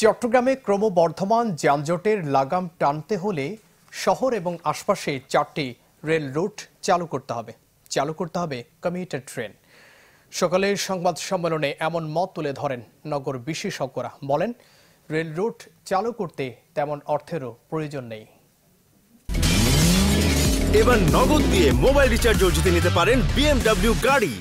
চট্টগ্রামে ক্রমবর্ধমান যানজটের লাগাম টানতে হলে শহর এবং আশপাশে চারটি রেল রুট চালু করতে হবে। চালু করতে হবে কমিউটার ট্রেন সকালের সংবাদ সম্মেলনে এমন মত তুলে ধরেন নগর বিশেষজ্ঞরা। বলেন, রেল রুট চালু করতে তেমন অর্থেরও প্রয়োজন নেই। এবার নগদ দিয়ে মোবাইল রিচার্জও জিতে নিতে পারেন বিএমডব্লিউ গাড়ি।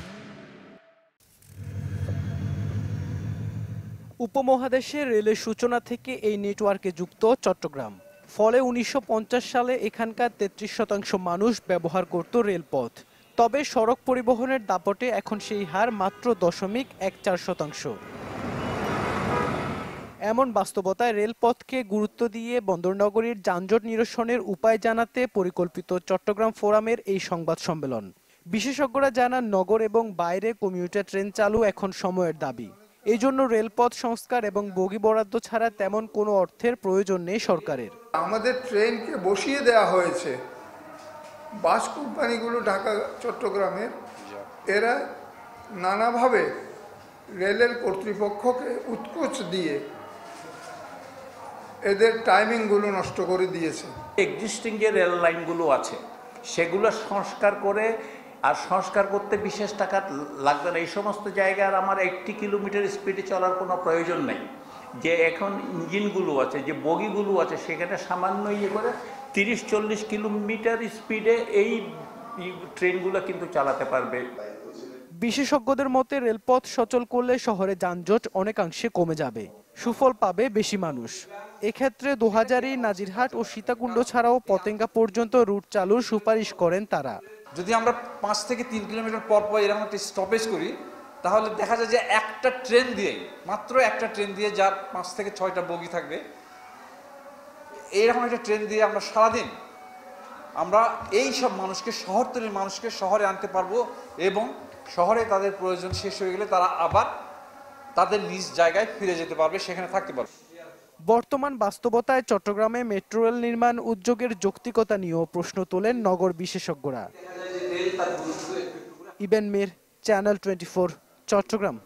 উপমহাদেশে রেলের সূচনা থেকে এই নেটওয়ার্কে যুক্ত চট্টগ্রাম। ফলে উনিশশো পঞ্চাশ সালে এখানকার তেত্রিশ শতাংশ মানুষ ব্যবহার করত রেলপথ। তবে সড়ক পরিবহনের দাপটে এখন সেই হার মাত্র দশমিক এক চার শতাংশ। এমন বাস্তবতায় রেলপথকে গুরুত্ব দিয়ে বন্দরনগরীর যানজট নিরসনের উপায় জানাতে পরিকল্পিত চট্টগ্রাম ফোরামের এই সংবাদ সম্মেলন। বিশেষজ্ঞরা জানান, নগর এবং বাইরে কমিউটার ট্রেন চালু এখন সময়ের দাবি। এই জন্য রেলপথ সংস্কার এবং বগি বরাদ্দ ছাড়া তেমন কোনো অর্থের প্রয়োজন নেই সরকারের। আমাদের ট্রেনকে বসিয়ে দেওয়া হয়েছে। বাস কোম্পানিগুলো ঢাকা চট্টগ্রামের এরা নানাভাবে রেলের কর্তৃপক্ষকে উৎকোচ দিয়ে এদের টাইমিংগুলো নষ্ট করে দিয়েছে। এক্সিস্টিং যে রেল লাইনগুলো আছে সেগুলো সংস্কার করে আর সংস্কার করতে বিশেষ টাকা লাগবে না। এই সমস্ত জায়গার আমার একটি কিলোমিটার স্পিডে চলার কোনো প্রয়োজন নেই। যে এখন ইঞ্জিনগুলো আছে, যে বগিগুলো আছে, সেখানে সামান্য ইয়ে করে তিরিশ, চল্লিশ কিলোমিটার স্পিডে এই ট্রেনগুলো কিন্তু চালাতে পারবে। বিশেষজ্ঞদের মতে রেলপথ সচল করলে শহরে যানজট অনেকাংশে কমে যাবে, সুফল পাবে বেশি মানুষ। এক্ষেত্রে দোহাজারি, নাজিরহাট ও সীতাকুণ্ড ছাড়াও পতেঙ্গা পর্যন্ত রুট চালুর সুপারিশ করেন তারা। যদি আমরা পাঁচ থেকে তিন কিলোমিটার পর পর এরকম একটা স্টপেজ করি, তাহলে দেখা যায় যে একটা ট্রেন দিয়েই মাত্র একটা ট্রেন দিয়ে যার পাঁচ থেকে ছয়টা বগি থাকবে এইরকম একটা ট্রেন দিয়ে আমরা সারাদিন আমরা এই সব মানুষকে, শহরতলির মানুষকে শহরে আনতে পারব এবং শহরে তাদের প্রয়োজন শেষ হয়ে গেলে তারা আবার তাদের নিজ জায়গায় ফিরে যেতে পারবে, সেখানে থাকতে পারবে। বর্তমান বাস্তবতায় চট্টগ্রামে মেট্রো রেল নির্মাণ উদ্যোগের যৌক্তিকতা নিয়েও প্রশ্ন তোলেন নগর বিশেষজ্ঞরা। Iben Mir, channel twenty Chattogram.